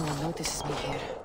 no one notices me here.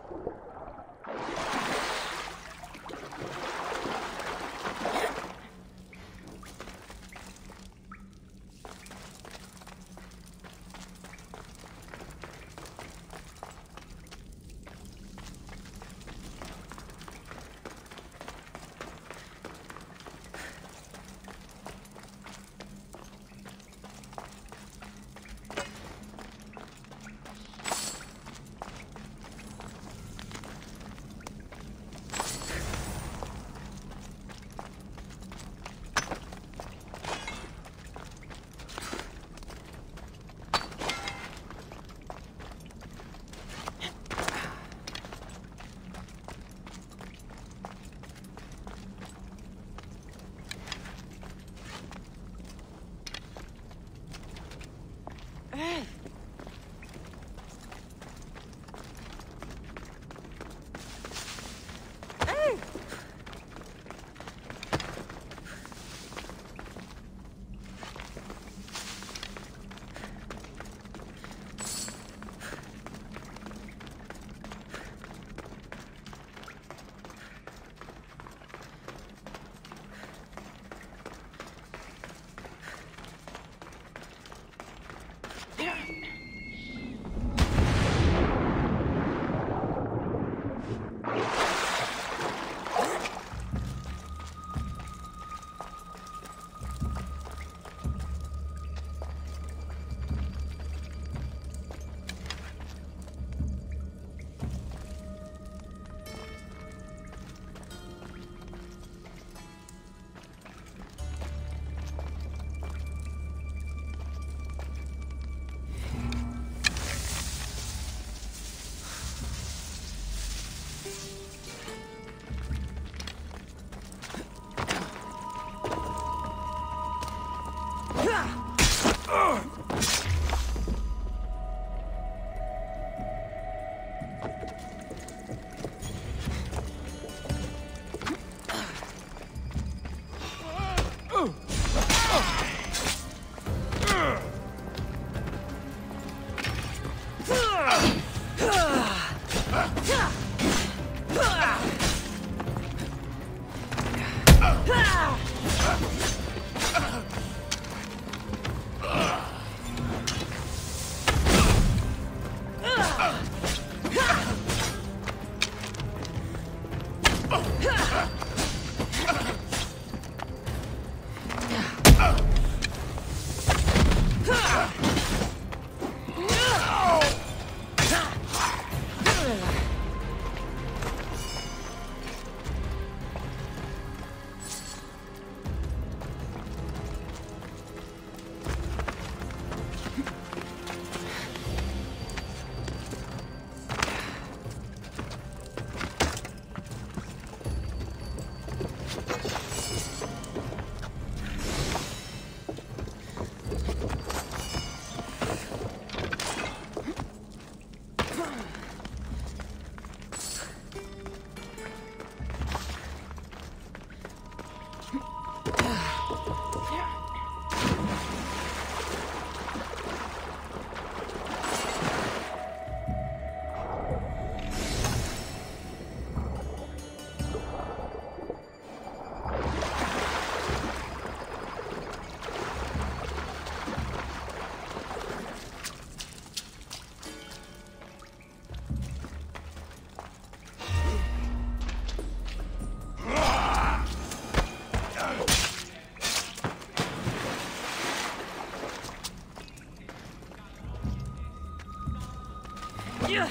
Yeah.